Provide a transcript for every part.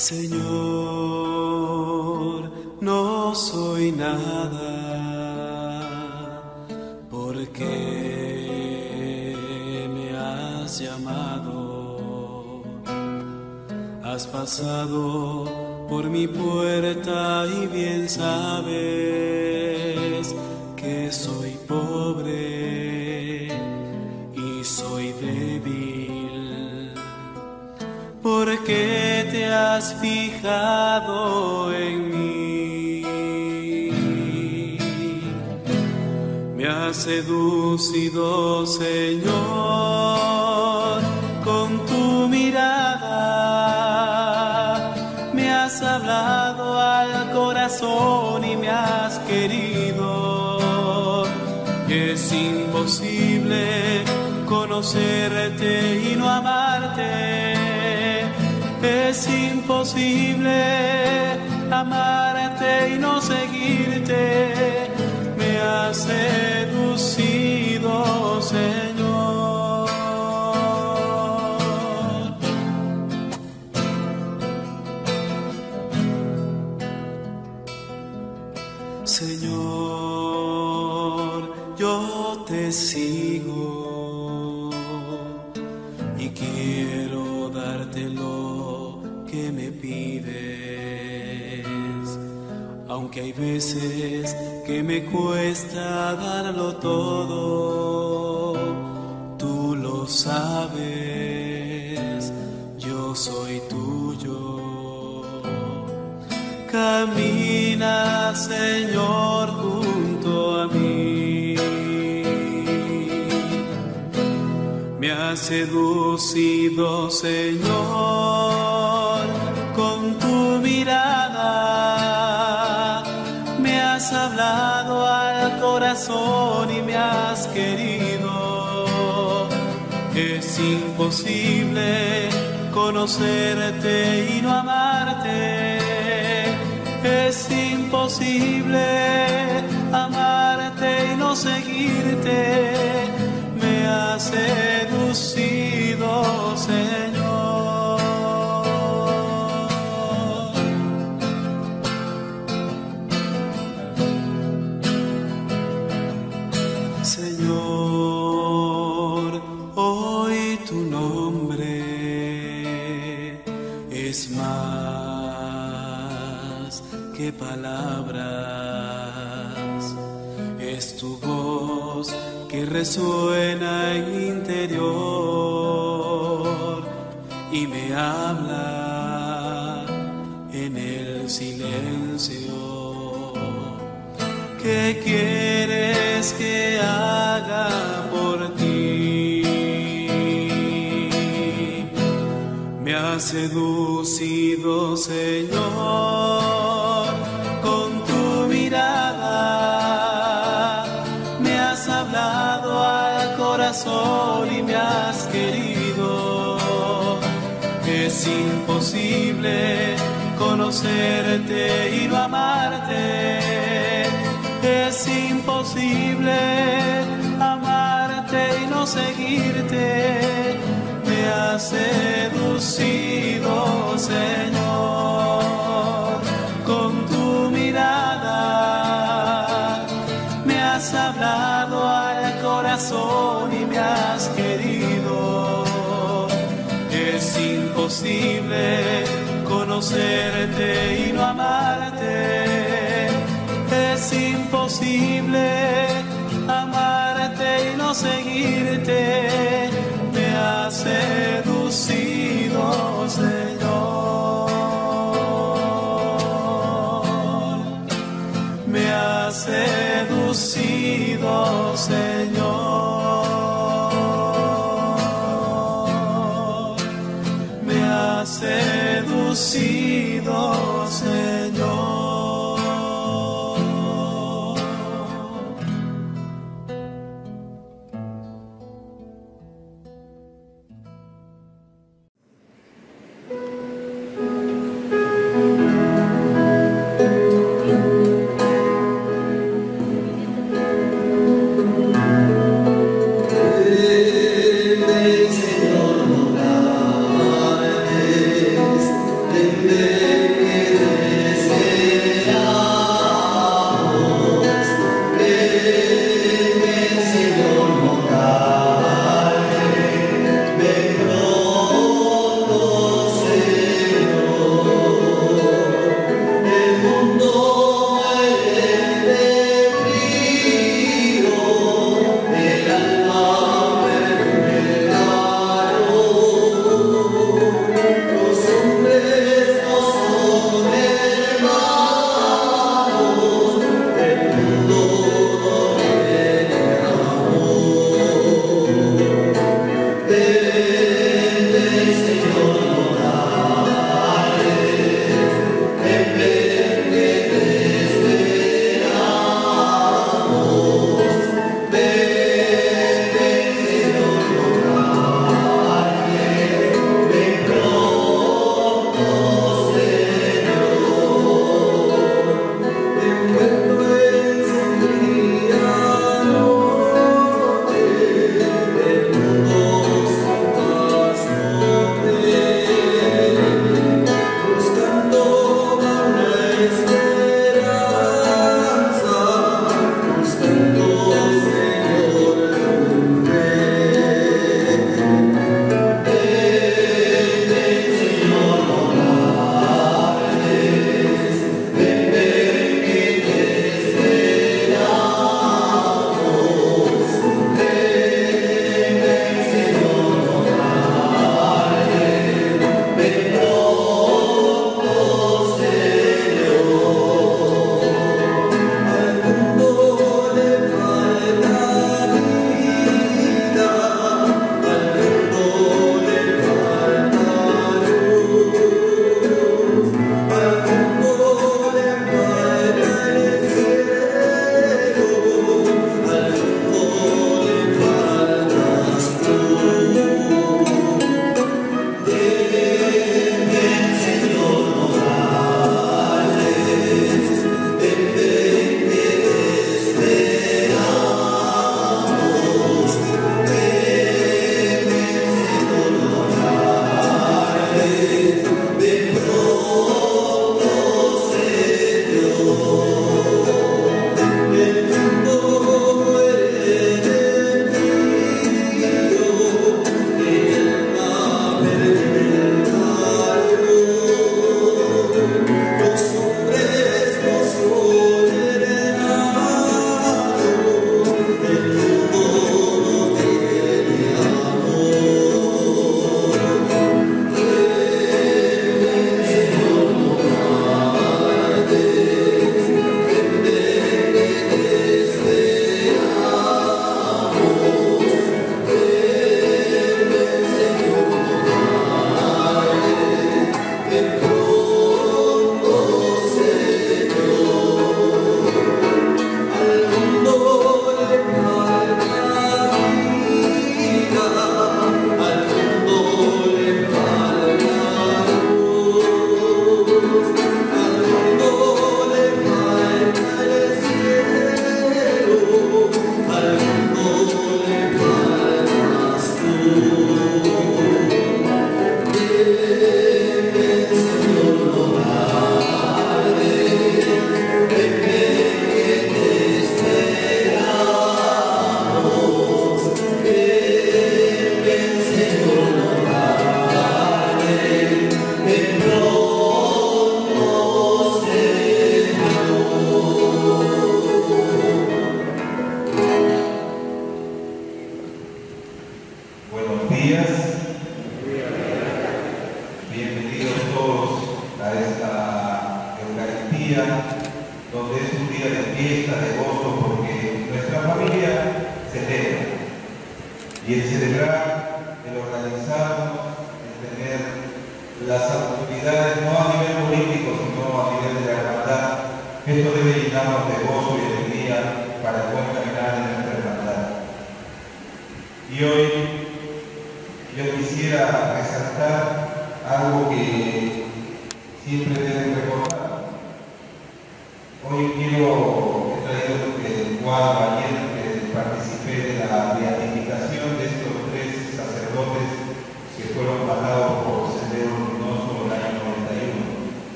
Señor, no soy nada porque me has llamado. Has pasado por mi puerta y bien sabes seducido, Señor, con tu mirada. Me has hablado al corazón y me has querido. Es imposible conocerte y no amarte. Es imposible amarte y no seguirte. Todo, tú lo sabes, yo soy tuyo. Camina, Señor, junto a mí. Me has seducido, Señor, imposible conocerte y no amarte. Es imposible amarte y no seguirte. Conocerte y no amarte.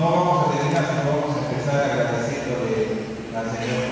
No vamos a terminar, sino vamos a empezar agradeciéndole al Señor.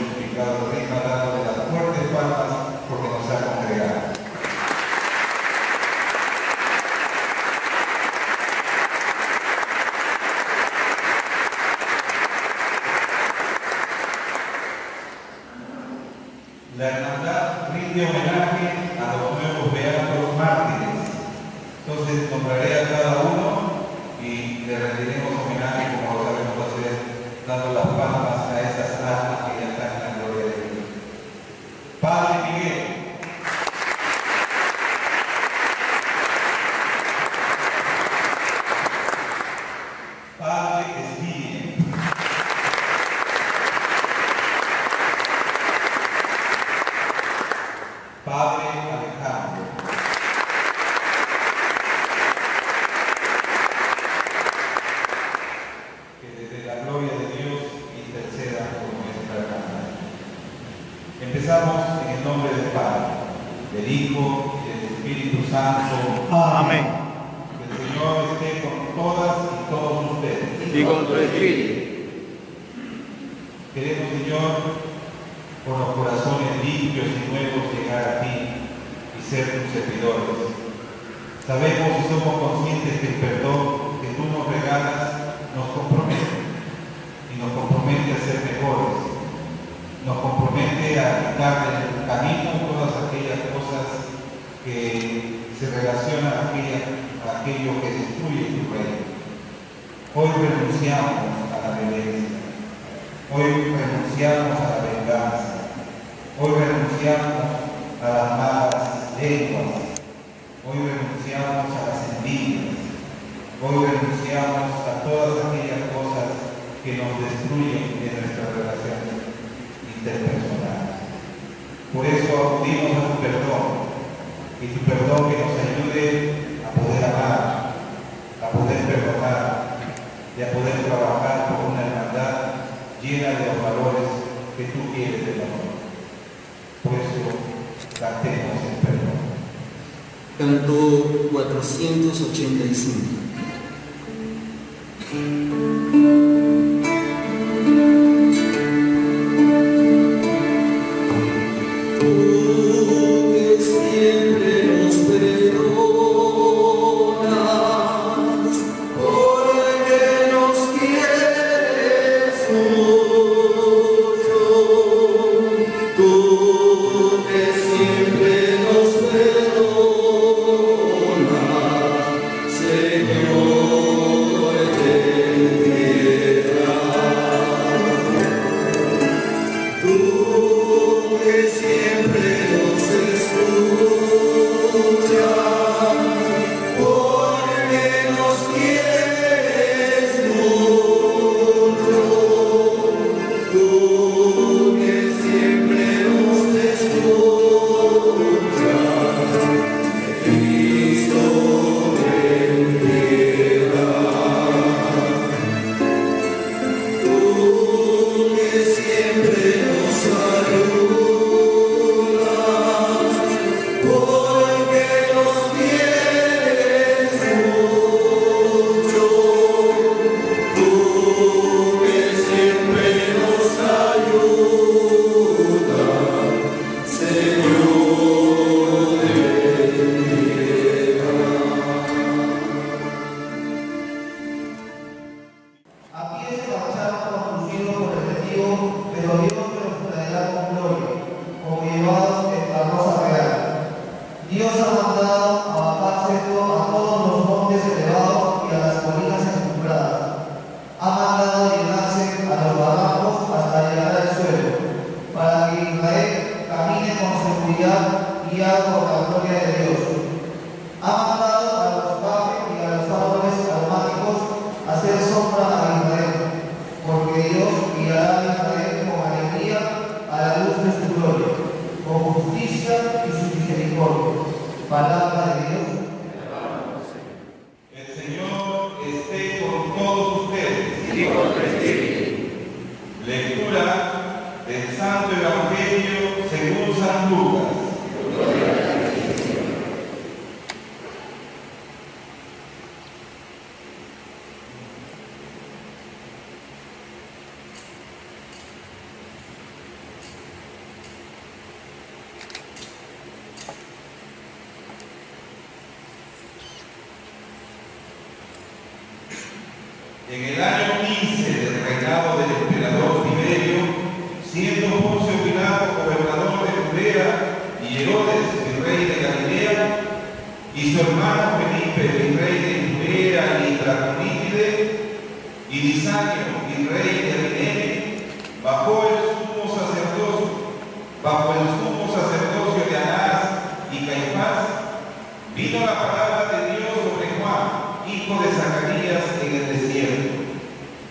de Zacarías, en el desierto,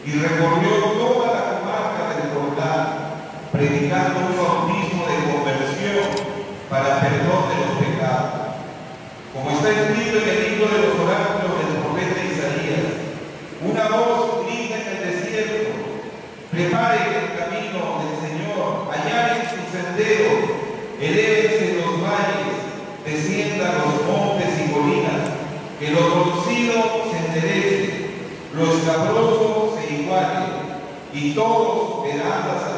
y recorrió toda la y todos verán las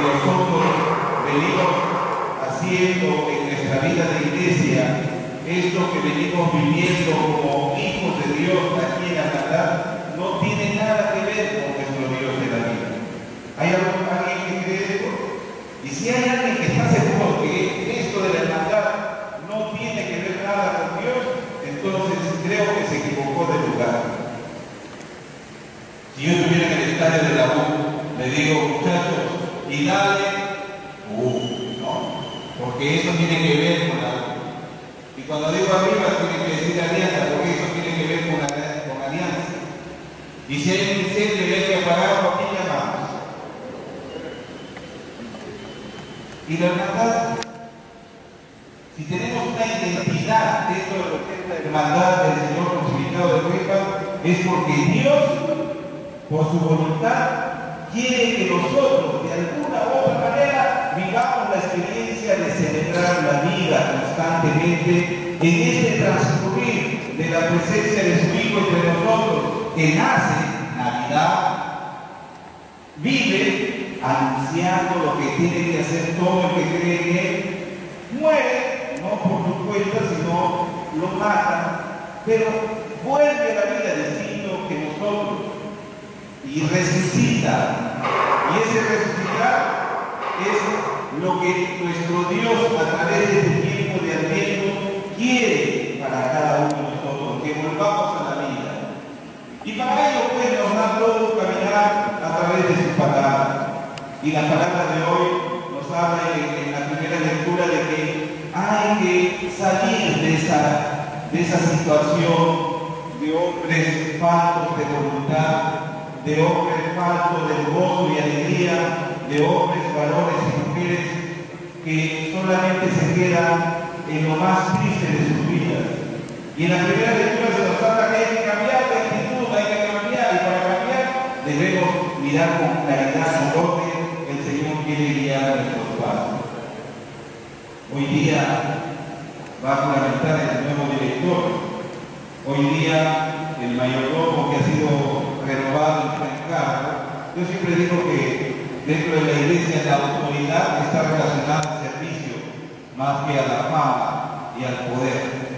nosotros venimos haciendo en nuestra vida de iglesia, esto que venimos viviendo como hijos de Dios aquí en la ciudad, no tiene nada que ver con nuestro Dios de la vida. ¿Hay alguien que cree esto? Y si hay alguien que está seguro que esto de la hermandad no tiene que ver nada con Dios, entonces creo que se equivocó de lugar. Si yo estuviera en el estadio de la U, le digo, muchachos, y dale, uh, ¿no? Porque eso tiene que ver con la Y cuando digo arriba, tiene que decir alianza, porque eso tiene que ver con, la, alianza. Y si hay un incendio y hay que apagarlo, ¿a quién llamamos? Y la hermandad, si tenemos una identidad dentro de lo que es la hermandad del Señor crucificado de Cuenca, es porque Dios, por su voluntad, quiere que nosotros de alguna u otra manera, vivamos la experiencia de celebrar la vida constantemente en este transcurrir de la presencia de su Hijo entre nosotros, que nace Navidad, vive anunciando lo que tiene que hacer todo el que cree en Él, muere, no por su cuenta, sino lo matan, pero vuelve a la vida distinto que nosotros y resucita. Y ese resucitar es lo que nuestro Dios a través de este tiempo de Adviento quiere para cada uno de nosotros, que volvamos a la vida. Y para ello pues nos da todo caminar a través de su palabra. Y la palabra de hoy nos habla en, en la primera lectura de que hay que salir de esa, de esa situación de hombres faltos de voluntad, de hombres faltos de gozo y alegría, de hombres, varones y mujeres que solamente se quedan en lo más triste de sus vidas. Y en la primera lectura se nos habla que hay que cambiar de actitud, hay que cambiar, y para cambiar debemos mirar con claridad por dónde el Señor quiere guiar nuestros pasos. Hoy día va a juramentar el nuevo director. Hoy día el mayordomo que ha sido en su encargo. Yo siempre digo que dentro de la iglesia la autoridad está relacionada al servicio más que a la fama y al poder.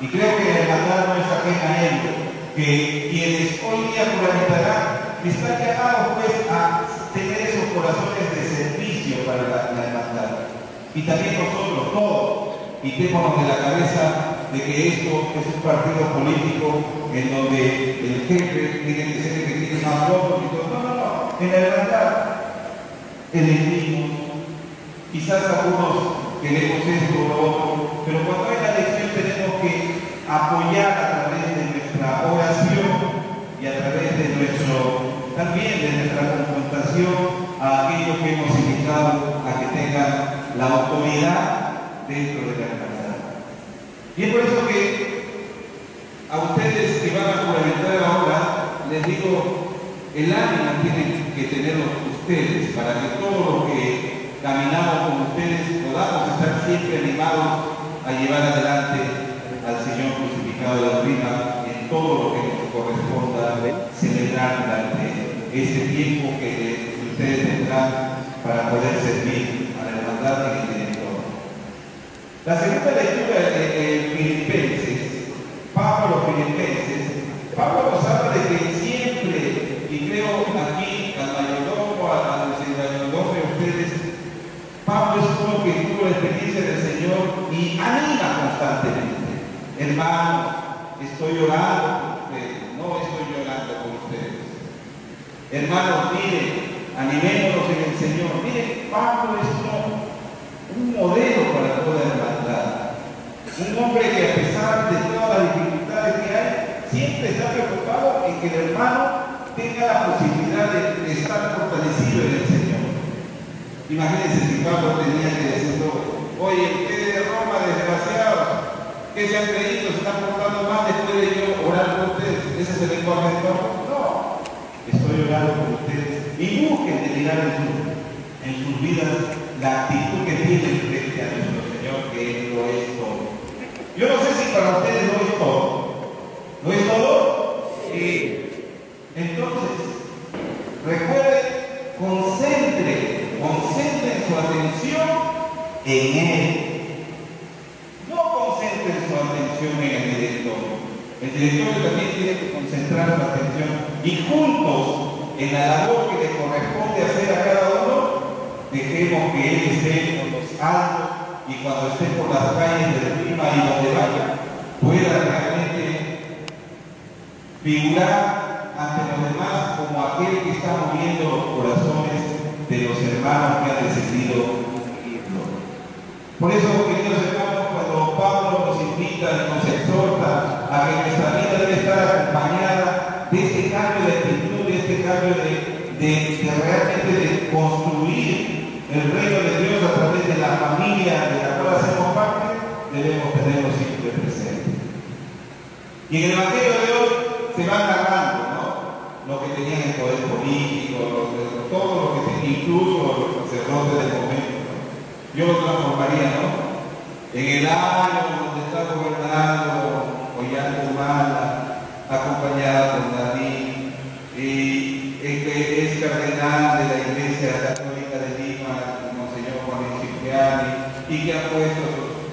Y creo que la hermandad no es ajena a ello, que quienes hoy día juramentarán están llamados pues a tener esos corazones de servicio para la, la hermandad. Y también nosotros, todos, quitémonos de la cabeza de que esto es un partido político en donde el jefe tiene que ser el que tiene más votos y todo. No, no, no. En la hermandad elegimos, quizás algunos queremos esto o lo otro, pero cuando hay la elección tenemos que apoyar a través de nuestra oración y a través de nuestro, también de nuestra confrontación a aquellos que hemos invitado a que tengan la autoridad dentro de la hermandad. Y es por eso que a ustedes que van a juramentar ahora, les digo, el ánimo tienen que tenerlo ustedes para que todos los que caminamos con ustedes podamos estar siempre animados a llevar adelante al Señor crucificado de la en todo lo que nos corresponda celebrar durante ese tiempo que ustedes tendrán para poder servir a la hermandad. La segunda lectura de, Filipenses, Pablo Filipenses, Pablo nos habla de que siempre, y creo aquí al mayordomo, a los mayordomo de ustedes, Pablo es uno que tuvo la experiencia del Señor y anima constantemente. Hermano, estoy orando por ustedes, no estoy llorando por ustedes. Hermanos, miren, animémonos en el Señor. Miren, Pablo es un modelo para toda hermandad. Un hombre que a pesar de todas las dificultades que hay, siempre está preocupado en que el hermano tenga la posibilidad de, estar fortalecido en el Señor. Imagínense si Pablo tenía que decir, oye, ustedes de Roma, desgraciados, que se han creído, se están portando mal después de yo orar por ustedes. Ese es el lenguaje de. No, estoy orando por ustedes. Y busquen de mirar en, en sus vidas la actitud que tienen frente a nuestro Señor, que Él lo es todo. Yo no sé si para ustedes lo es todo. ¿Lo es todo? Sí. Entonces, recuerden, concentre, concentren su atención en Él. No concentren su atención en el director. El director también tiene que concentrar su atención y juntos, en la labor que le corresponde hacer a cada uno, dejemos que Él esté con los altos y cuando esté por las calles del clima y donde vaya, pueda realmente figurar ante los demás como aquel que está moviendo los corazones de los hermanos que han decidido. Por eso, queridos hermanos, cuando Pablo nos invita y nos exhorta a que nuestra vida debe estar acompañada de este cambio de actitud, de este cambio de, de, de realmente de construir el reino de Dios a través de la familia de la cual hacemos parte, debemos tenerlo siempre presente. Y en el Evangelio de hoy se va agarrando, ¿no? Lo que tenían el poder político, lo que- todo lo que tenía, incluso los sacerdotes del momento. Yo lo transformaría, ¿no? En el año donde está gobernando Ollanta Humala, acompañada con David, y que es cardenal de la Iglesia Católica de Lima, el Monseñor Juan Cipriani, y que ha puesto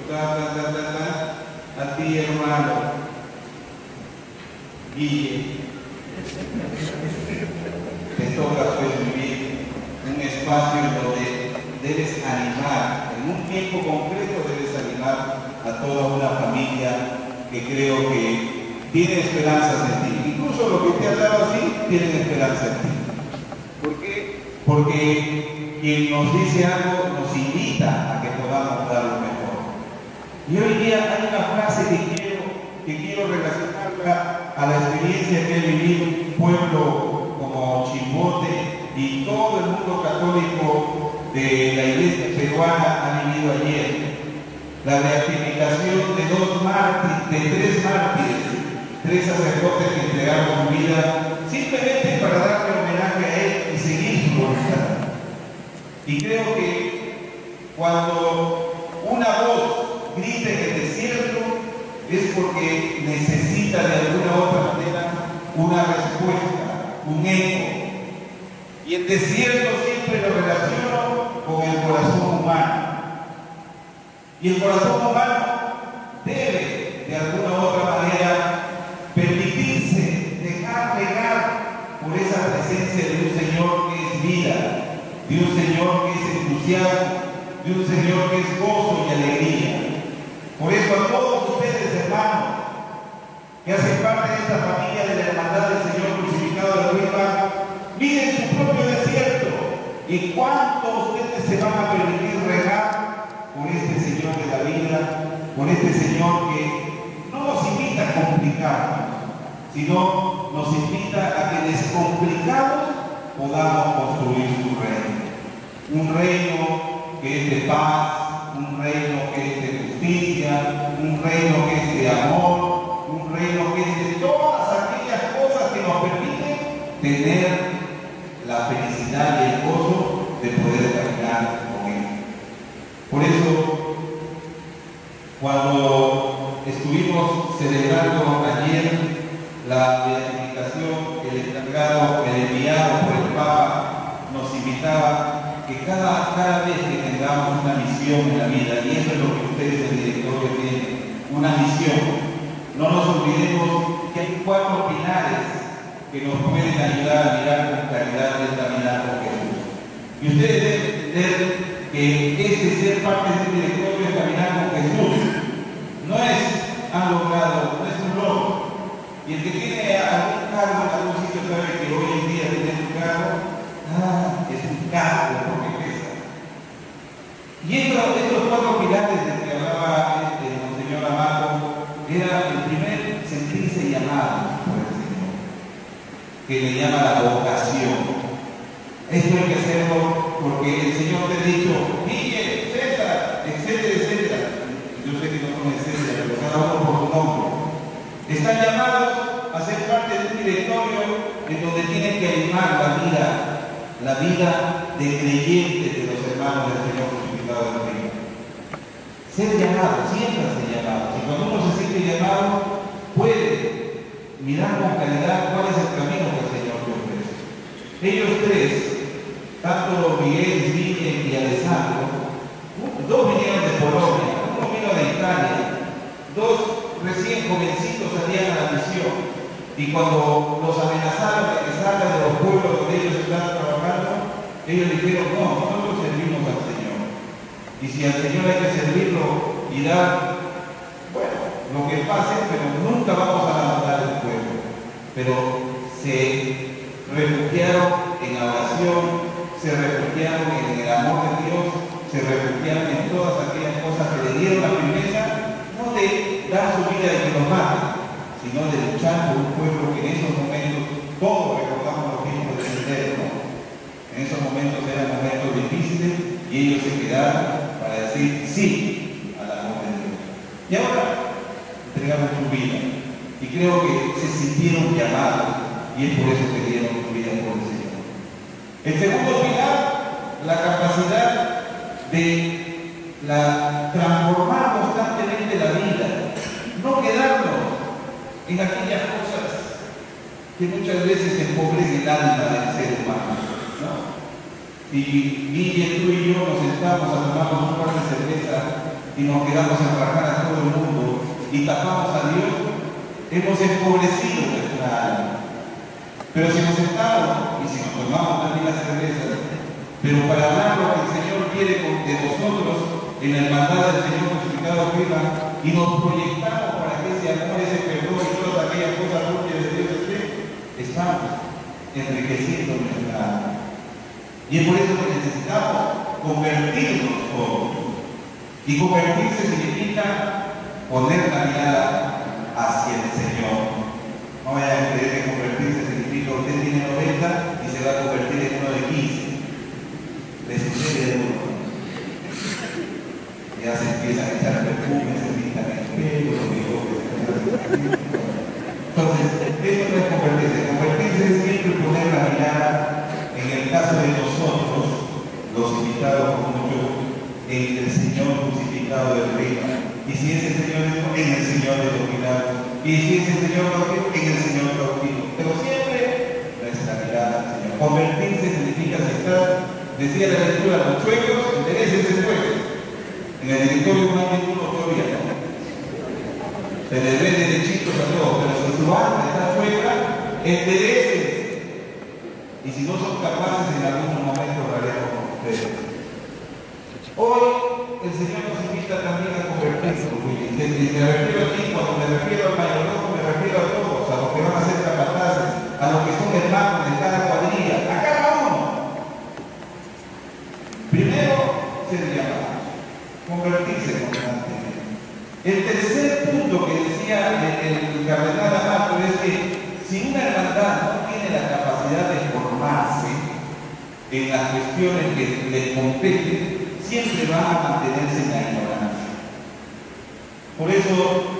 ta, ta, ta, a ti, hermano, Guille, te toca pues vivir un espacio en donde debes animar, en un tiempo concreto debes animar a toda una familia que creo que tiene esperanzas en ti. Incluso los que te han dado así tienen esperanza en ti. ¿Por qué? Porque quien nos dice algo nos invita a que podamos dar lo mejor. Y hoy día hay una frase que quiero, que quiero relacionarla a la experiencia que he vivido un pueblo como Chimbote y todo el mundo católico de la iglesia peruana ha vivido ayer. La beatificación de dos mártires, de tres mártires, tres sacerdotes que entregaron su vida simplemente para darle homenaje a él y seguir su voluntad. Y creo que cuando una voz es porque necesita de alguna otra manera una respuesta, un eco. Y el desierto siempre lo relaciono con el corazón humano. Y el corazón humano debe de alguna u otra manera permitirse dejar regar por esa presencia de un Señor que es vida, de un Señor que es entusiasmo, de un Señor que es gozo y alegría. Por eso a todos ustedes, que hacen parte de esta familia de la hermandad del Señor crucificado de arriba, miren su propio desierto y cuánto ustedes se van a permitir regar por este Señor de la vida, por este Señor que no nos invita a complicarnos, sino nos invita a que descomplicados podamos construir su reino. Un reino que es de paz, un reino que es un reino que es de amor, un reino que es de todas aquellas cosas que nos permiten tener la felicidad y el gozo de poder caminar con Él. Por eso, cuando estuvimos celebrando ayer la beatificación, el encargado, el enviado por el Papa, nos invitaba que cada, cada vez que tengamos una misión en la vida, y eso es lo que ustedes, el directorio, tienen, una misión, no nos olvidemos que hay cuatro pilares que nos pueden ayudar a mirar con claridad el caminar con Jesús. Y ustedes deben entender que este ser parte de este directorio de caminar con Jesús no es logrado, no es un logro. Y el que tiene algún cargo en algún sitio sabe que hoy en día tener un cargo, ah, es un cargo. Y estos, estos cuatro pilares del que hablaba este, el Monseñor Amado era el primer sentirse llamado por el Señor, que le llama la vocación. Esto hay que hacerlo porque el Señor te ha dicho, Miguel, César, etcétera, etcétera. Yo sé que no son etcétera, pero cada uno por su nombre. Están llamados a ser parte de un directorio en donde tienen que animar la vida, la vida de creyentes de los hermanos del Señor crucificado de. Ser llamado, ser llamado. Y cuando uno se siente llamado, puede mirar con claridad cuál es el camino que el Señor ofrece. Ellos tres, tanto Miguel, Miguel y Alessandro, dos vinieron de Polonia, uno vino de Italia, dos recién jovencitos salían a la misión y cuando los amenazaron de que salgan de los pueblos donde ellos estaban trabajando, ellos dijeron, no, Señor. Y si al Señor hay que servirlo y dar, bueno, lo que pase, pero nunca vamos a abandonar el pueblo. Pero se refugiaron en la oración, se refugiaron en el amor de Dios, se refugiaron en todas aquellas cosas que le dieron la firmeza, no de dar su vida y que nos mate, sino de luchar por un pueblo que en esos momentos, todos recordamos los tiempos de ¿no? En esos momentos eran momentos difíciles y ellos se quedaron decir sí amor de Dios. Y ahora entregaron su vida. Y creo que se sintieron llamados y es por eso que dieron su vida por el Señor. El segundo pilar, la capacidad de la, transformar constantemente la vida, no quedarnos en aquellas cosas que muchas veces empobrecen el alma del ser humano. ¿no? Y Guille, tú y yo nos sentamos a tomar un par de cerveza y nos quedamos a trabajar a todo el mundo y tapamos a Dios, hemos empobrecido nuestra alma. Pero si nos sentamos y si nos tomamos también las cervezas, pero para hablar lo que el Señor quiere de nosotros en la hermandad del Señor crucificado arriba y nos proyectamos para que ese amor, ese perdón y todas aquellas cosas propias de Dios esté, estamos enriqueciendo nuestra alma. Y es por eso que necesitamos convertirnos todos. Y convertirse significa poner la mirada hacia el Señor. No vayan a creer que convertirse significa usted tiene 90 y se va a convertir en uno de 15. Le sucede de uno. Ya se empiezan a echar perfumes, se pintan el pelo, los bigotes. Entonces, esto no es convertirse. Convertirse es siempre poner la mirada, en el caso de nosotros, como yo, en el Señor crucificado del reino. Y si ese Señor es en el Señor los milagros. Y si ese Señor cautivo, en el Señor cautivo. Pero siempre nuestra mirada Señor. Convertirse significa aceptar, decía la lectura, los chuecos, enderecense chuecos. En el directorio no hay ninguno todavía, ¿no? Se les ve derechitos a todos, pero si su alma está chueca, enderecen. Y si no son capaces, en algún momento haremos. Hoy el Señor nos invita también a convertirnos, me refiero a ti, cuando me refiero al mayordomo, me refiero a todos, a los que van a ser capataces, a los que son hermanos de cada cuadrilla, a cada uno. Primero, ser llamados, convertirse constantemente. El tercer punto que decía el, el cardenal Amato es que si una hermandad no tiene la capacidad de en las cuestiones que le competen, siempre van a mantenerse en la ignorancia. Por eso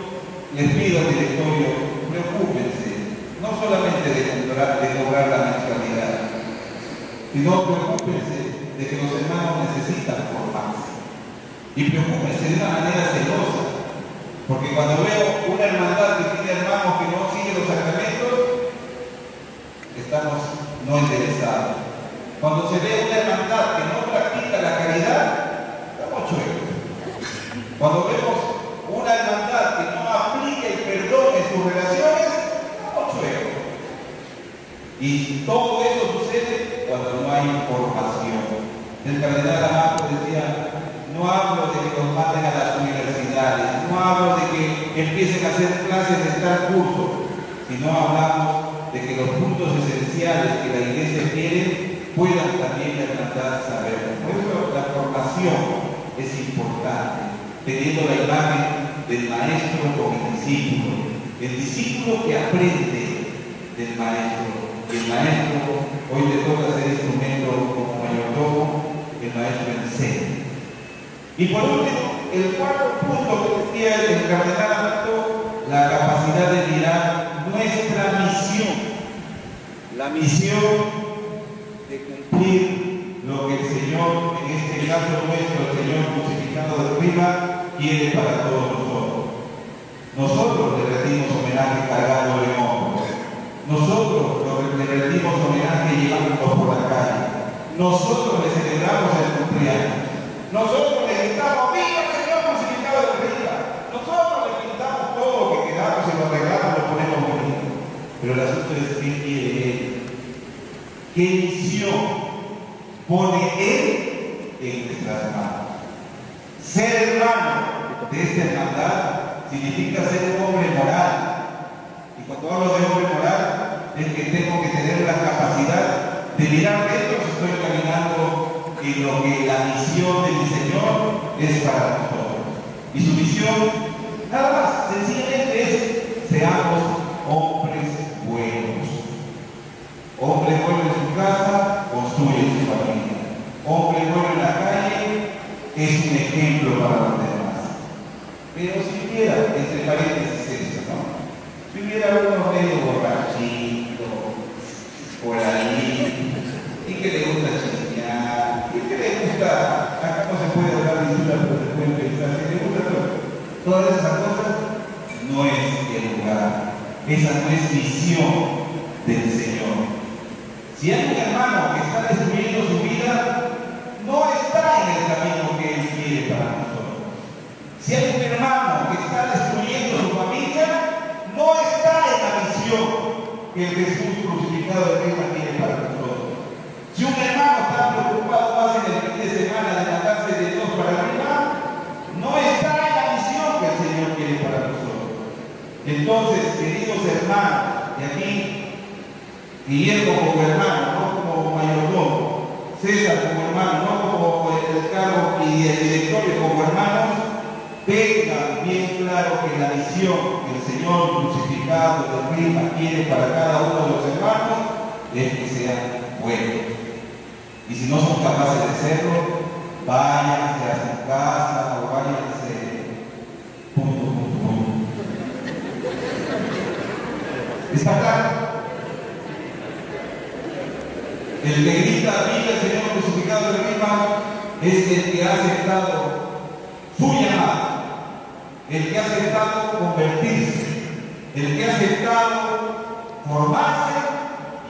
les pido directorio, preocúpense, no solamente de cobrar, la mensualidad, sino preocúpense de que los hermanos necesitan formarse. Y preocúpense de una manera celosa, porque cuando veo una hermandad que tiene hermanos que no siguen los sacramentos, estamos no interesados. Cuando se ve una hermandad que no practica la caridad, estamos chuecos. Cuando vemos una hermandad que no aplica el perdón en sus relaciones, estamos chuecos. Y todo eso sucede cuando no hay formación. El cardenal Amato decía, no hablo de que nos a las universidades, no hablo de que empiecen a hacer clases de tal curso, sino hablamos de que los puntos esenciales que la iglesia quiere puedan también hermandad saber. Por eso la formación es importante, teniendo la imagen del maestro con el discípulo, el discípulo que aprende del maestro, el maestro hoy le toca ser instrumento como mayordomo, el maestro enseña. Y por último, el cuarto punto que decía el cardenal Amato, la capacidad de mirar nuestra misión. La misión de lo que el Señor, en este caso nuestro, el Señor crucificado de arriba, quiere para todos nosotros. Nosotros le rendimos homenaje cargando en hombros. Nosotros le rendimos homenaje llevándonos por la calle. Nosotros le celebramos el cumpleaños. Nosotros le gritamos, ¡Viva el Señor crucificado de arriba! Nosotros le pintamos todo lo que quedamos y lo arreglamos, lo ponemos bonito. Pero el asunto es qué quiere ¿Qué misión pone Él en nuestras manos? Ser hermano de esta hermandad significa ser un hombre moral. Y cuando hablo de hombre moral, es que tengo que tener la capacidad de mirar esto si estoy caminando en lo que la misión de mi Señor es para nosotros. Y su misión, nada más, sencillamente es seamos hombres buenos. Hombre bueno en su casa, construye su familia. Hombre bueno en la calle, es un ejemplo para los demás. Pero si hubiera, entre paréntesis eso, ¿no? Si hubiera uno medio borrachito, por ahí, y que le gusta chismear, y que le gusta, acá no se puede hablar de Isula, pero se puede pensar, si le gusta todo, todas esas cosas, no es el lugar, esa no es misión del Señor. Si hay un hermano que está destruyendo su vida, no está en el camino que Él quiere para nosotros. Si hay un hermano que está destruyendo su familia, no está en la misión que el Jesús crucificado de Cristo tiene para nosotros. Si un hermano está preocupado más en el fin de semana de matarse de Dios para arriba, no está en la misión que el Señor quiere para nosotros. Entonces, queridos hermanos, y aquí Guillermo como hermano, no como mayordomo, César como hermano, no como el cargo y el directorio como hermanos, tengan bien claro que la misión que el Señor crucificado de Rima quiere para cada uno de los hermanos es que sean buenos. Y si no son capaces de hacerlo, váyanse a su casa o váyanse punto, punto, punto. El que grita, vive el Señor crucificado de Rima, es el que ha aceptado su llamada, el que ha aceptado convertirse, el que ha aceptado formarse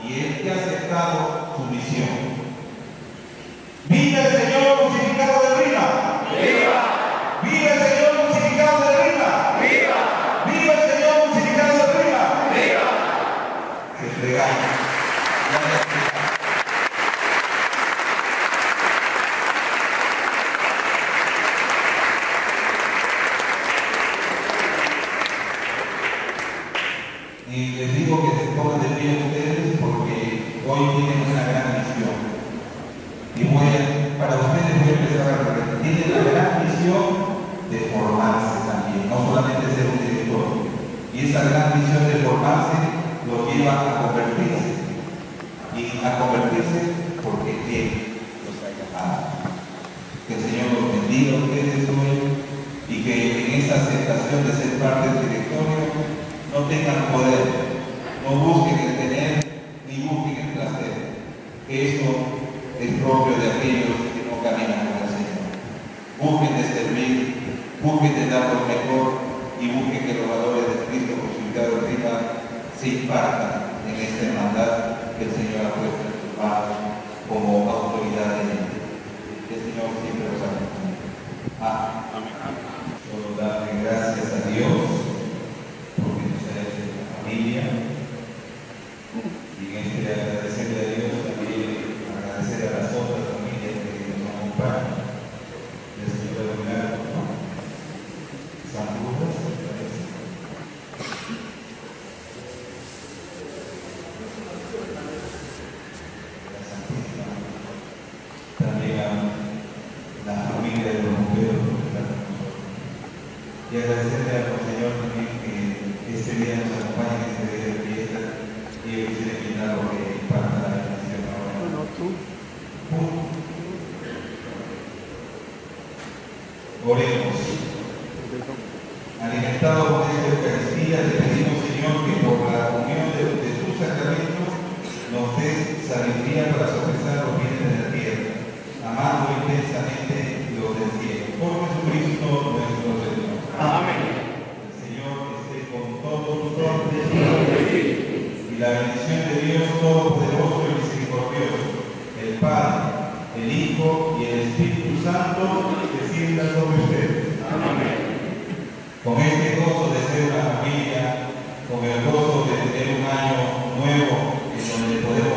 y el que ha aceptado su misión. ¡Vive el Señor crucificado de Rima! ¡Viva! ¡Vive el Señor crucificado de Rima! ¡Viva! ¡Vive el Señor crucificado de Rima! ¡Viva! Se entregaron. Y les digo que se pongan de pie ustedes porque hoy tienen una gran misión. Y voy a, para ustedes voy a empezar a repetir. Tienen la gran misión de formarse también, no solamente ser un director. Y esa gran misión de formarse lo lleva a convertirse. Y a convertirse porque Él los ha llamado. Que el Señor los bendiga a ustedes hoy y que aceptación de ser parte del directorio no tengan poder, no busquen el tener ni busquen el placer. Eso es propio de aquellos que no caminan con el Señor. Busquen de servir, busquen de dar lo mejor y busquen que los valores de Cristo crucificado arriba se impartan en esta hermandad que el Señor ha puesto en sus manos como autoridad de él. Que el Señor siempre los acompañe. Amén. Solo darle gracias a Dios porque nos ha hecho una familia. Y en este agradecerle a Dios también agradecer a las otras familias que nos acompañan. El Señor de Milagro, ¿no? San Judas, me parece. La Santísima. También a la familia de los bomberos que están con nosotros. Y agradecerle al Señor también que este día nos acompañe en este día de fiesta y hoy se le lo que imparta la bendición ahora. Punto. Oremos. Alimentados por esta Eucaristía, le pedimos, Señor, que por la unión de, de tus sacramentos nos des sabiduría para sopesar los bienes de la tierra, amando intensamente los del cielo. Por Jesucristo nuestro Señor. Amén. El Señor esté con todos ustedes. Y la bendición de Dios Todopoderoso y Misericordioso, el Padre, el Y el Espíritu Santo, descienda sobre ustedes. Con este gozo de ser una familia, con el gozo de tener un año nuevo en donde podemos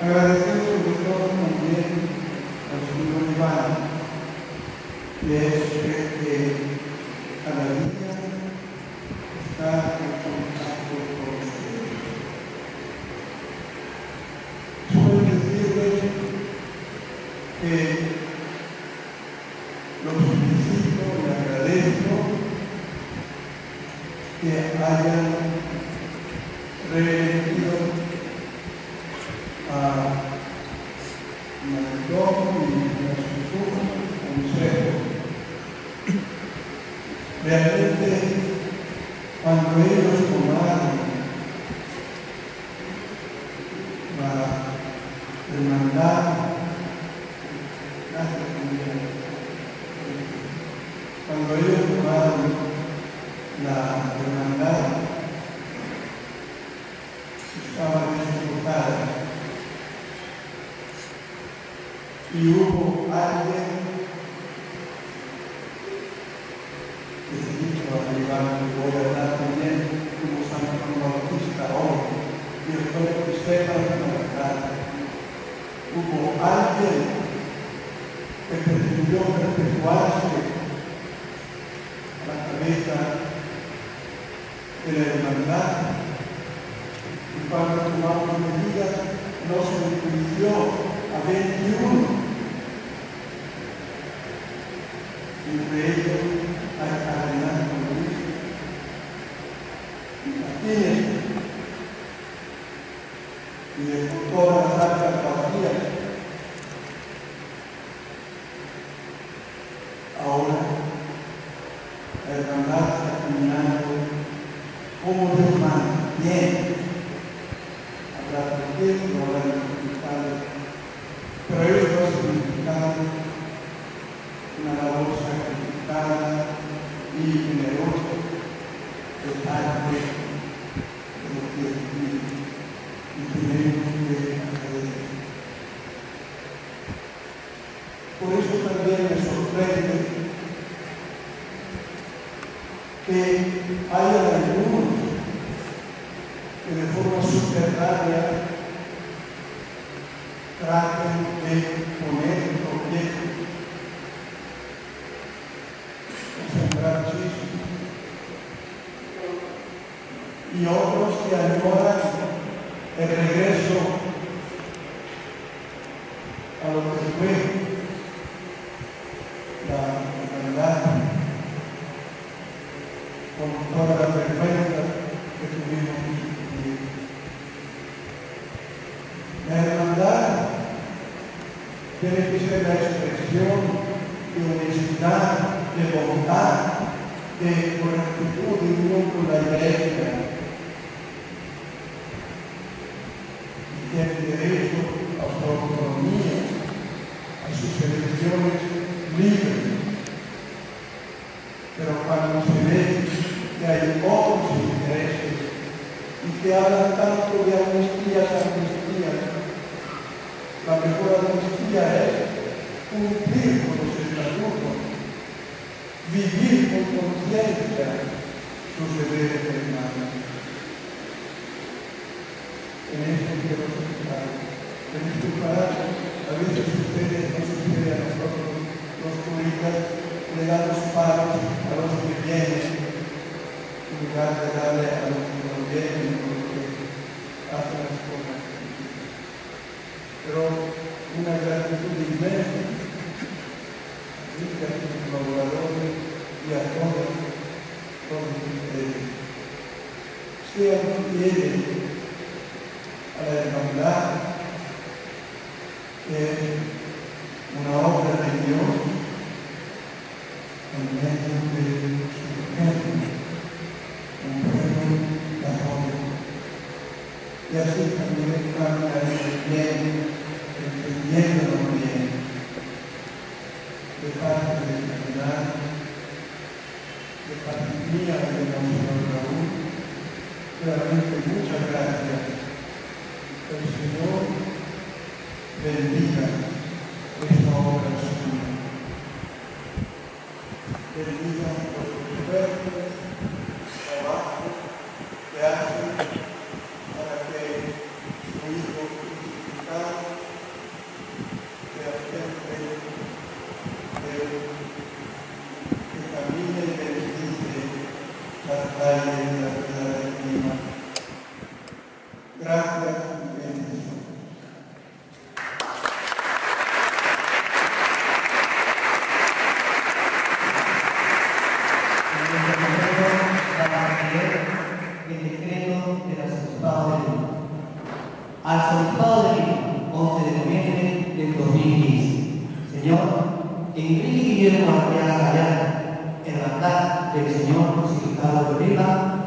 Agradecemos sobre todo también al Señor Iván, que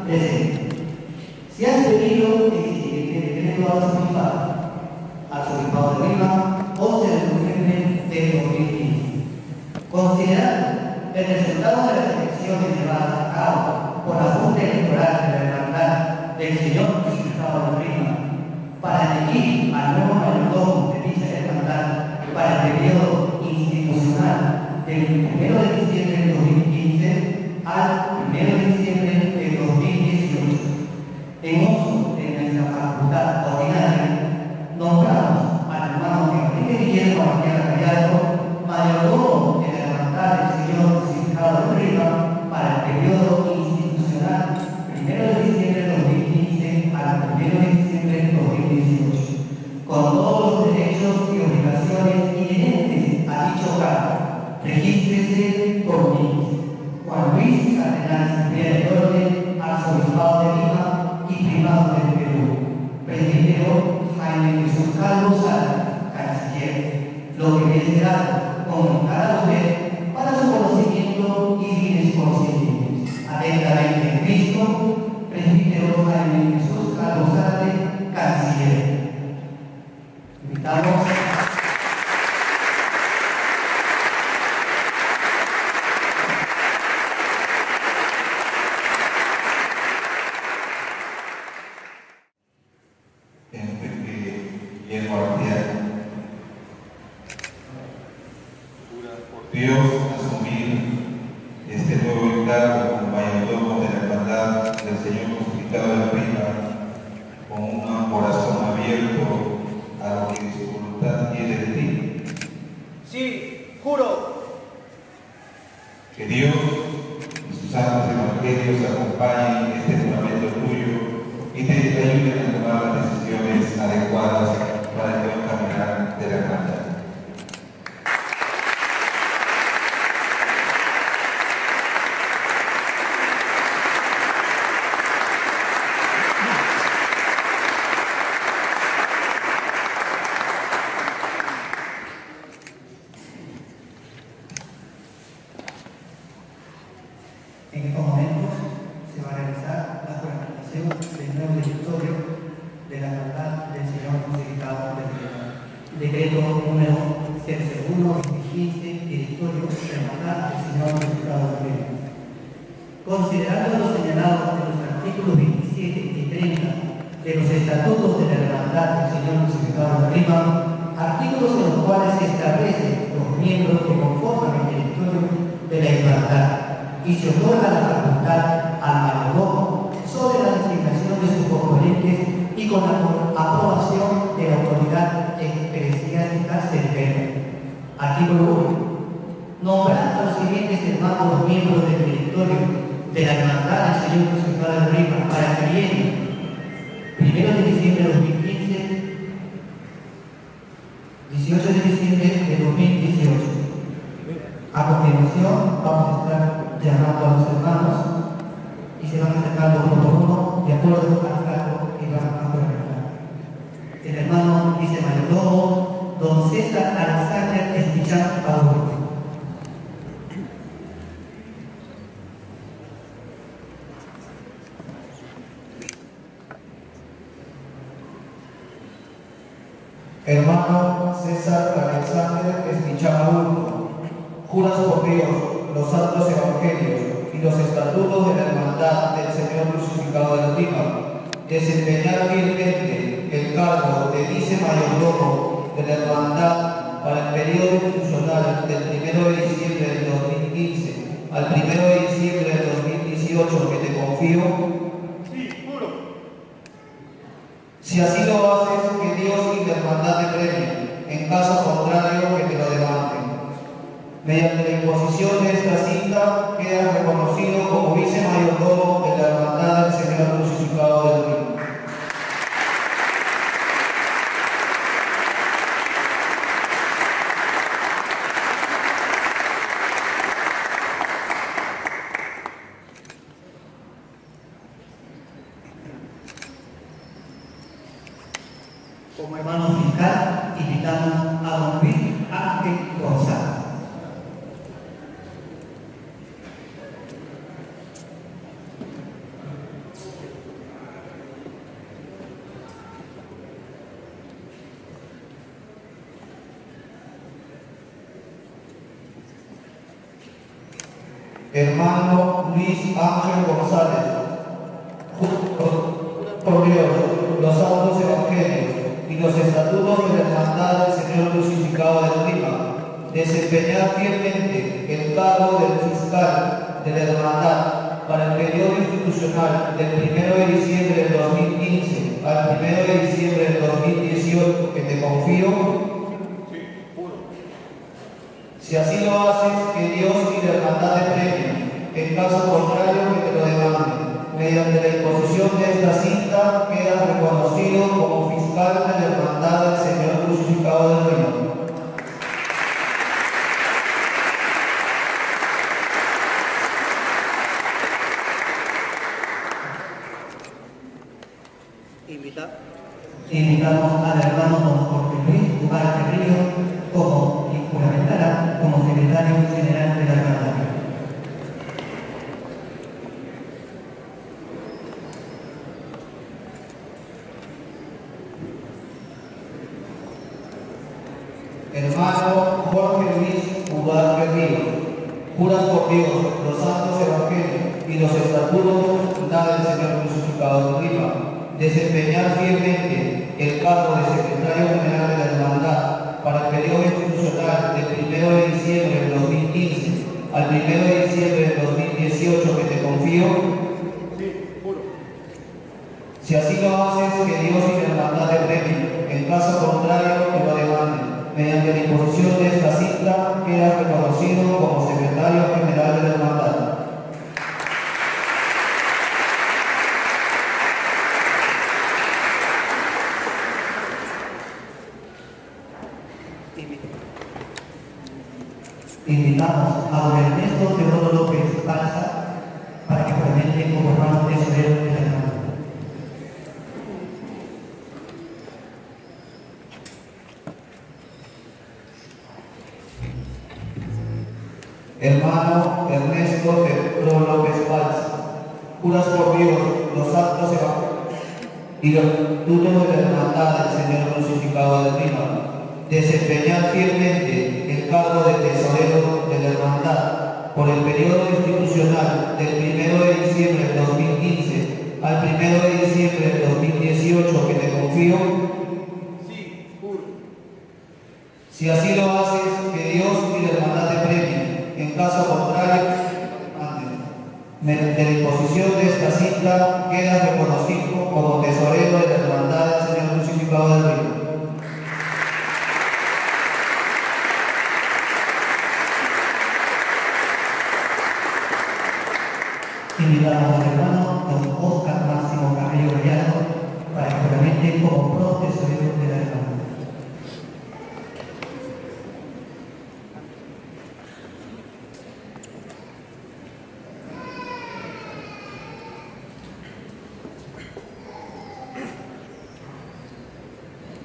presente. Si has pedido el siguiente decreto arzobispado, arzobispado de Lima, 11 de noviembre del 2015. Considerando el resultado de las elecciones llevadas a cabo por la Junta Electoral de la Hermandad del Señor Crucificado de Lima para elegir al nuevo mayordomo de dicha hermandad para el periodo institucional del 1 de Artículos en los cuales se establecen los miembros que conforman el directorio de la Hermandad y se otorga la facultad al mayordomo sobre la designación de sus componentes y con la aprobación de la autoridad eclesiástica certera. Artículo 1. Nombrar a los siguientes hermanos miembros del directorio de la Hermandad del Señor Crucificado de Rima para viene 1 de diciembre de 2015, 18 de diciembre de 2018. A continuación, vamos a estar llamando a los hermanos y se van acercando uno por uno de acuerdo al cargo que van a presentar. El hermano dice mayordomo, don César Alexander Espichán Padua. Hermano César Alexander Espichamaburgo, juras por Dios los santos evangelios y los estatutos de la hermandad del Señor crucificado de Desempeñar fielmente el cargo de vice-mayordomo de la hermandad para el periodo institucional del 1 de diciembre del 2015 al 1 de diciembre del 2018 que te confío, nada premia. En caso contrario, que te lo demande. Mediante la imposición de esta cinta, queda reconocido como fiscal de la hermandad del Señor crucificado del Reino. Invitamos al hermano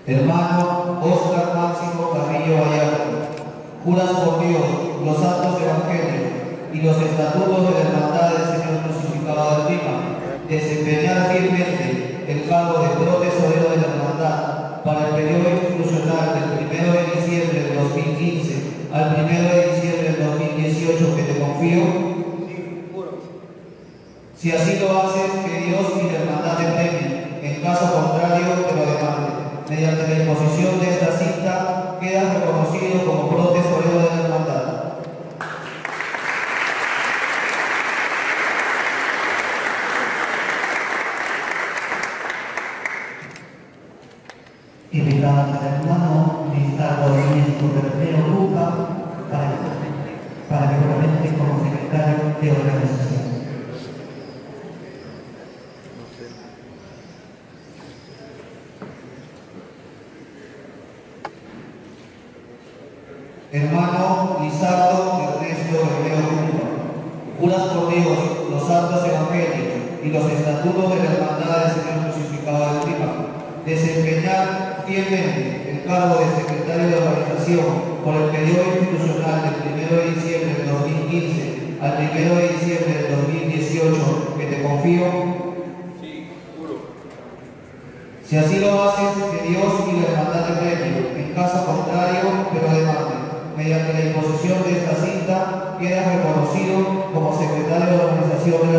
Hermano Oscar Máximo Carrillo Vallarta, juras por Dios los santos evangelios y los estatutos de la hermandad del Señor crucificado de Lima, desempeñar firmemente el cargo de pro tesorero de la hermandad para el periodo institucional del 1 de diciembre de 2015 al 1 de diciembre de 2018 que te confío. Si así lo haces, que Dios y la hermandad te premien, en caso contrario te lo demanden. Mediante la imposición de esta cinta, queda reconocido como brotes de la hermandad. Invitamos al hermano Ricardo Nieto Guerrero Luca para, para que comente como secretario de organización. situación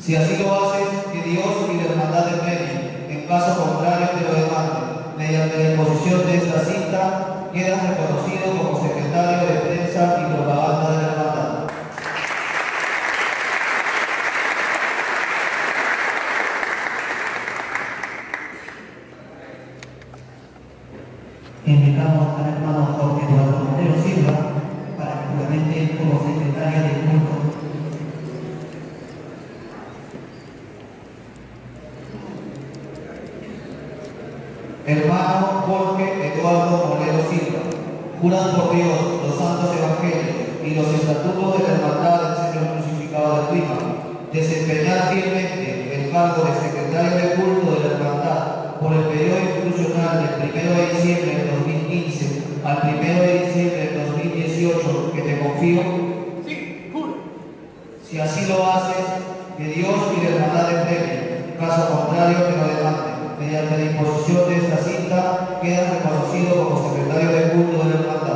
Si así lo haces, que Dios y la hermandad de medio, en caso contrario te lo demande, mediante la imposición de esta cinta, quedas reconocido como secretario de prensa y propaganda de la hermandad. Invitamos al hermano Jurad por Dios los santos evangelios y los estatutos de la hermandad del Señor crucificado de Rima, desempeñar fielmente el cargo de secretario de culto de la hermandad por el periodo institucional del 1 de diciembre del 2015 al 1 de diciembre del 2018 que te confío. Sí, juro. Si así lo haces, que Dios y la hermandad te premie, caso contrario que lo demande. Mediante la imposición de esta cinta, queda reconocido como secretario de culto de la.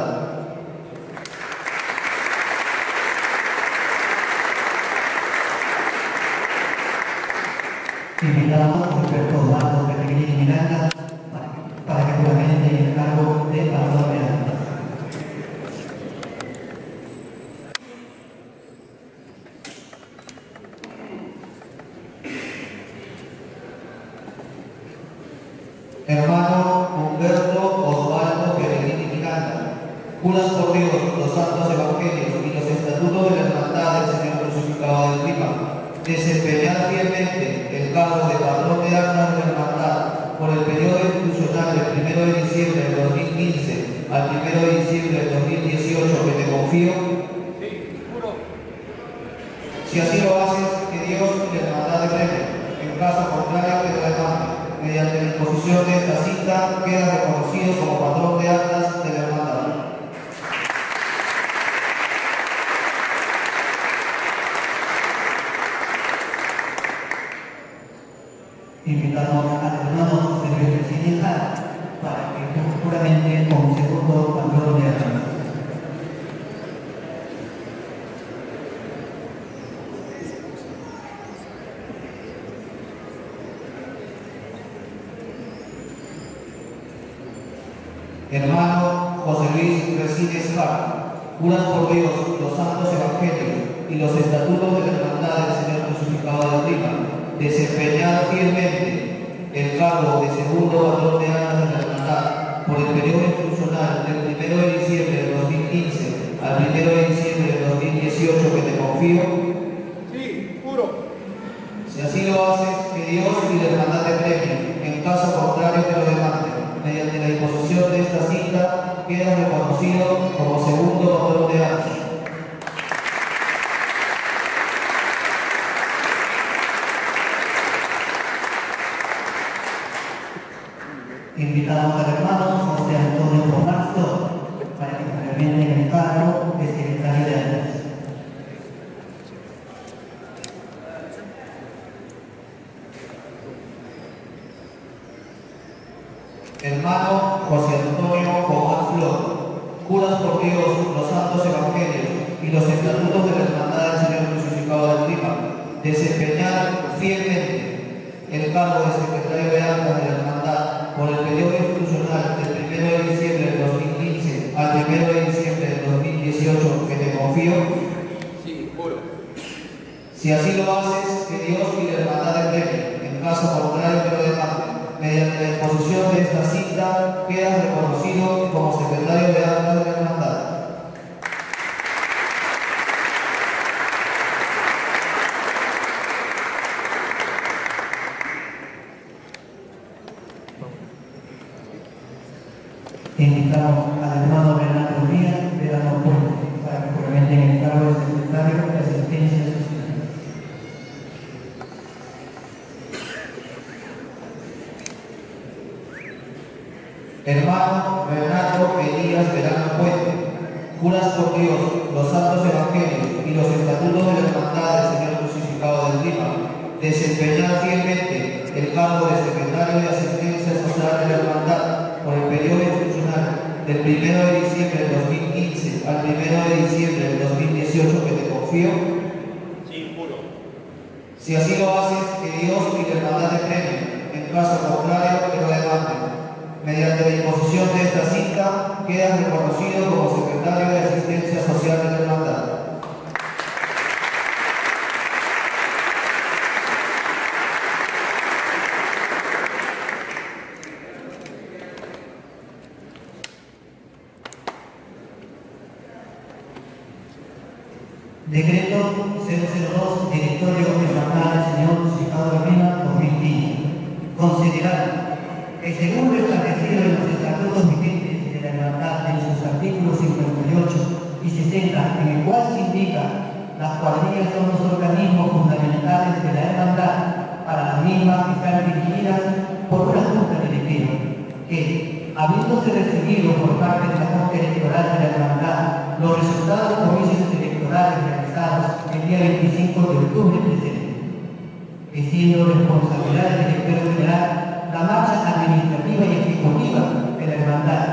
Que siendo responsabilidad del director general la marcha administrativa y ejecutiva de la hermandad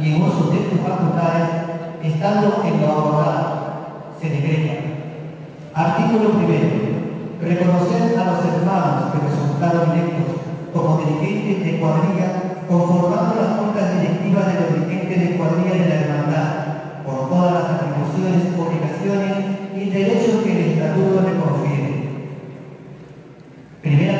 y en uso de sus facultades, estando en lo acordado, se decreta. Artículo primero. Reconocer a los hermanos que resultaron electos como dirigentes de cuadrilla conformando las juntas directivas de los dirigentes de cuadrilla de la hermandad por todas las atribuciones, obligaciones y derechos que el estatuto le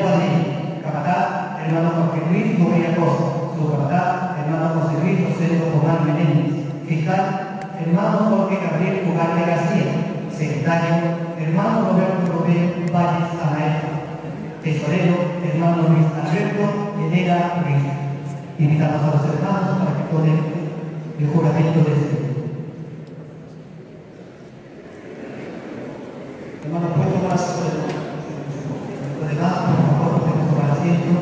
cuadrilla, capataz, hermano Jorge Luis Gobella Costa, subcapataz, hermano José Luis José Román Menéndez, fiscal, hermano Jorge Gabriel Ugarde García, secretario, hermano Roberto Rubén Valles Amaeta, tesorero, hermano Luis Alberto Llenera Ruiz. Invitamos a los hermanos para que tomen el juramento de este. Hermano, ¿puede tomar asiento? Los demás, por favor, pueden tomar asiento.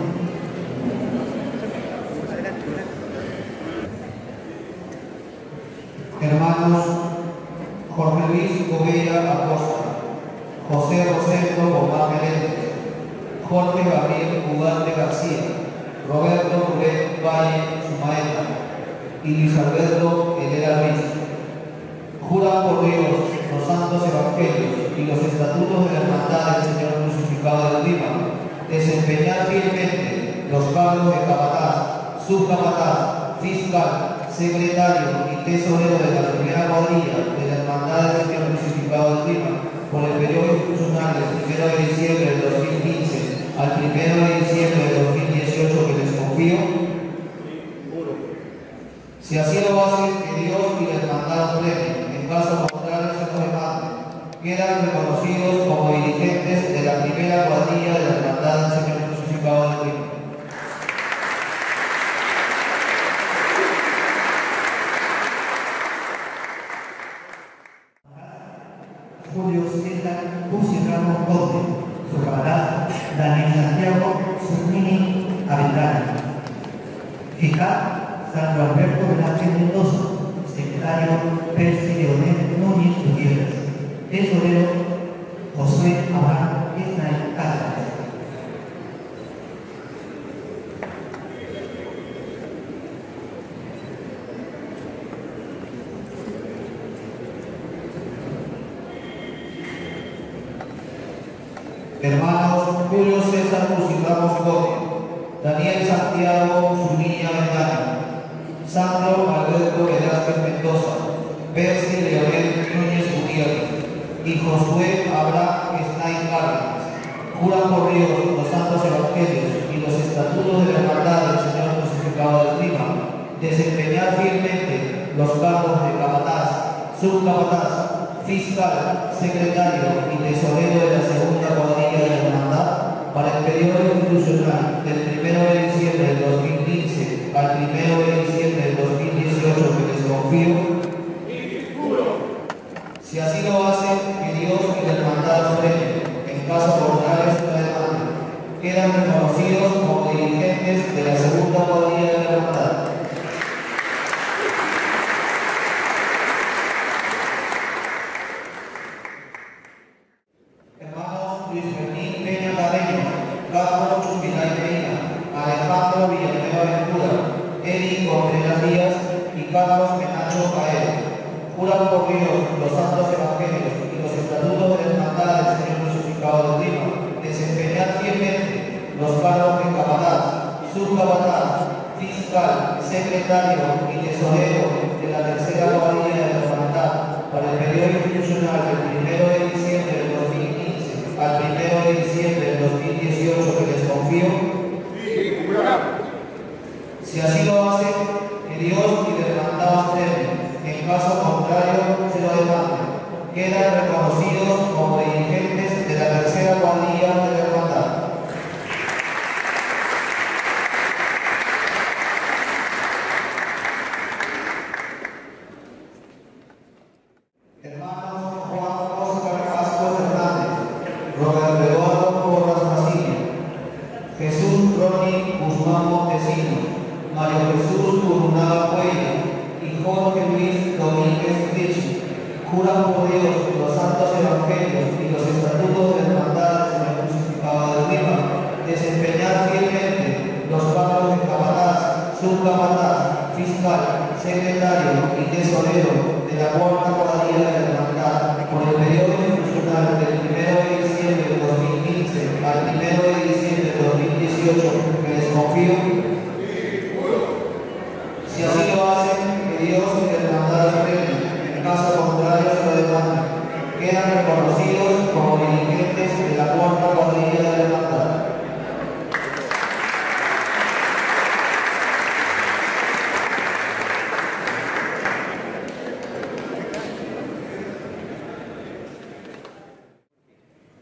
Hermanos Jorge Luis Gobella Acosta, José Rosendo Bomán Meléndez, Jorge Gabriel Ugarte García, Roberto Rubén Valle Sumaeta Jura por Dios los santos evangelios y los estatutos de la hermandad del Señor crucificado del Lima, desempeñar fielmente los cargos de capataz, subcapataz, fiscal, secretario y tesorero de la primera cuadrilla de la hermandad del Señor crucificado del Lima por el periodo institucional del 1 de diciembre del 2015 al 1 de diciembre del 2018 que les confío. Si así lo hacen, que Dios y la hermandad premien. En caso contrario, se nos. Quedan reconocidos como dirigentes de la primera cuadrilla de la hermandad del Señor crucificado del Lima. Julio César Pusi Ramos Conde, su camarada Daniel Santiago Zunini Avendaño. Fiscal Sandro Alberto Velázquez Mendoza, secretario Percy Leonel Núñez Gutiérrez, tesorero José Abraham Ismael Cáceres. Hermanos Julio César Musicamos Gómez, Daniel Santiago Zunilla Ventana, Alberto Velázquez Mendoza, Percy Leonel Núñez Gutiérrez y Josué Abraham Snain Cárdenas. Juran por Dios los santos evangelios y los estatutos de la hermandad del Señor crucificado del Lima, desempeñar fielmente los cargos de capataz, subcapataz, fiscal, secretario y tesorero de la segunda cuadrilla de la hermandad para el periodo institucional del 1 de diciembre del 2015 al 1 de diciembre del 2018 Si así lo hacen, que Dios y la hermandad los premien. En caso contrario, la demanda. Quedan reconocidos como dirigentes de la segunda cuadrilla de la hermandad.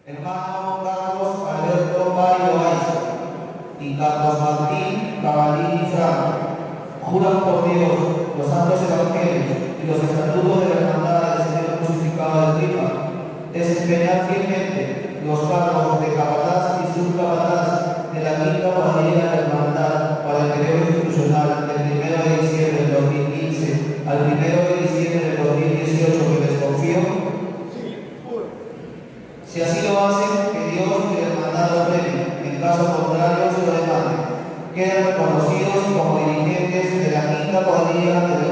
Hermano Carlos Alberto Mario Aiza y Carlos Martín Caballini Franco, juran por Dios los santos evangelios y los estatutos de la hermandad del Señor crucificado de Lima, desempeñar fielmente los cargos de capataz y subcapataz de la quinta cuadrilla de la hermandad para el periodo institucional del 1 de diciembre del 2015 al 1 de diciembre del 2018 que les confío. Si así lo hacen, que Dios y la hermandad los. En caso contrario, se lo demanden. Quedan reconocidos como dirigentes de la quinta cuadrilla de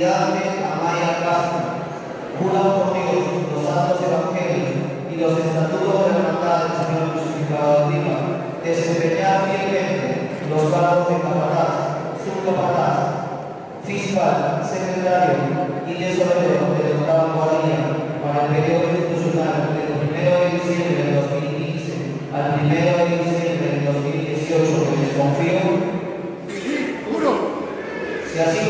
Cuidadme, a Maya Castro, jura por Dios los santos evangelios y los estatutos de la hermandad del Señor crucificado arriba, desempeñad fielmente los cargos de capataz, subcapataz, fiscal, secretario y tesorero de la octava para el periodo institucional del 1 de diciembre de 2015 al 1 de diciembre de 2018 que les confío. Sí, juro. Si así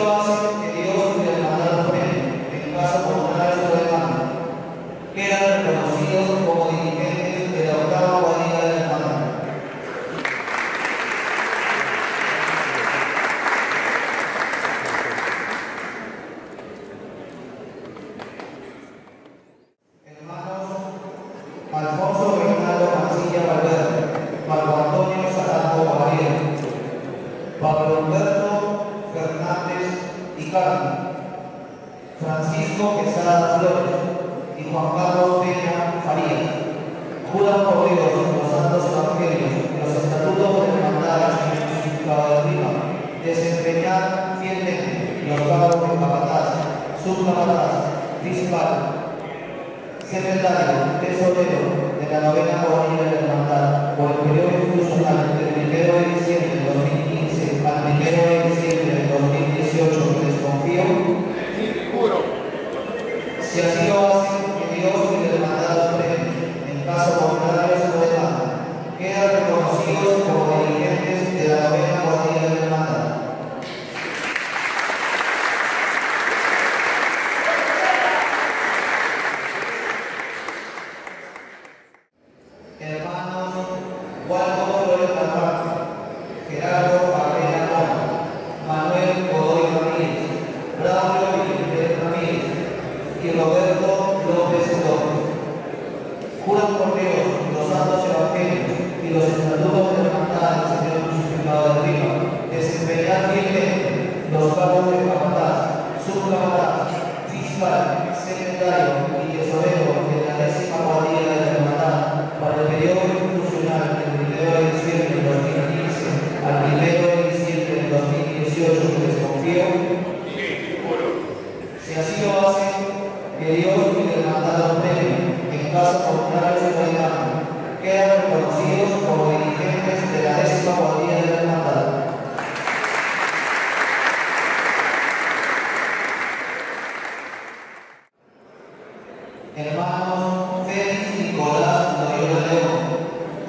León,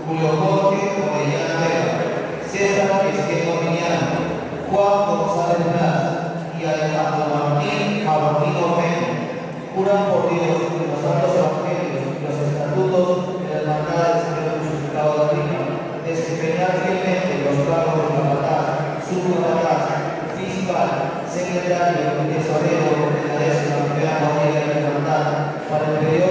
Julio Jorge Orellana Vega, César Esquema Millán, Juan González Blas y Alejandro Martín Abortino Pen, juran por Dios los santos evangelios y los estatutos de la hermandad del Señor crucificado de arriba, desempeñar fielmente los cargos de capataz, subcapataz, fiscal, secretario y tesorero de la décima primera de la hermandad para el periodo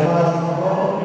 Hermanos, por favor,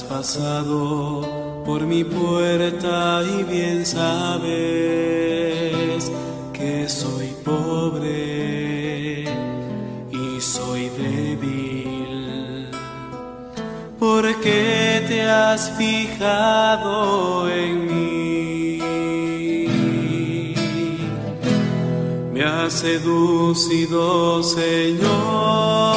has pasado por mi puerta y bien sabes que soy pobre y soy débil. ¿Por qué te has fijado en mí? Me has seducido, Señor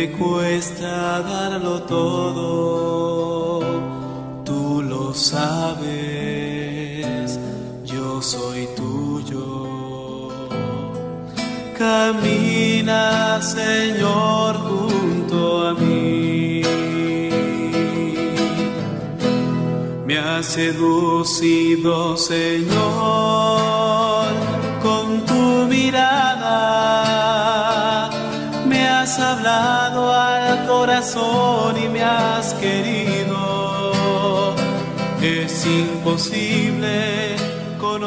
me cuesta darlo todo, tú lo sabes, yo soy tuyo. Camina, Señor, junto a mí. Me has seducido, Señor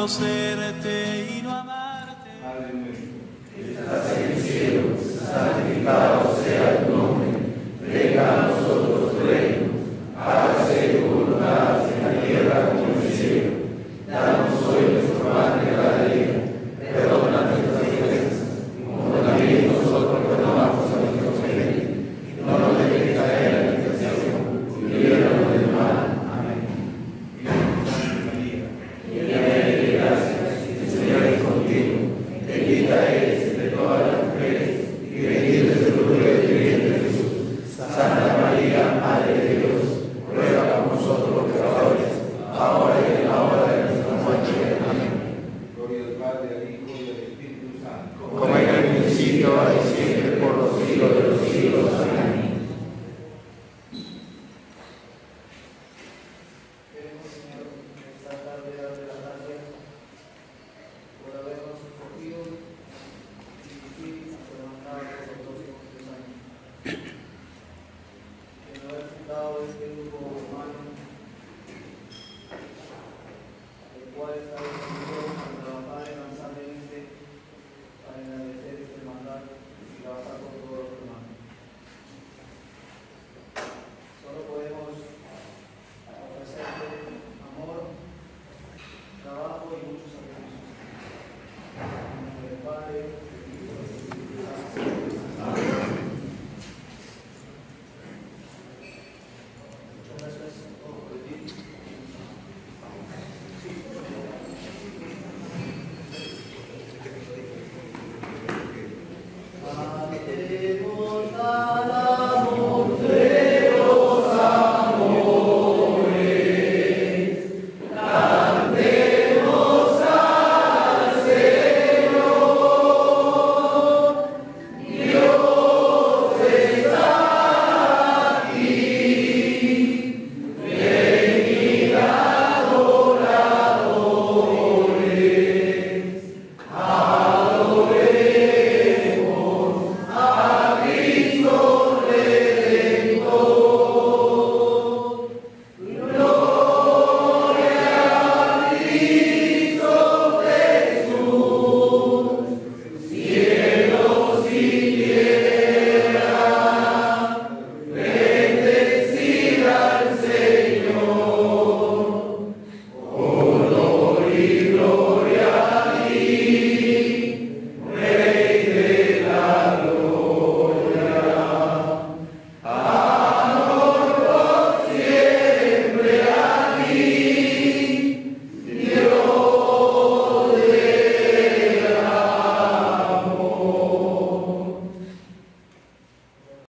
else that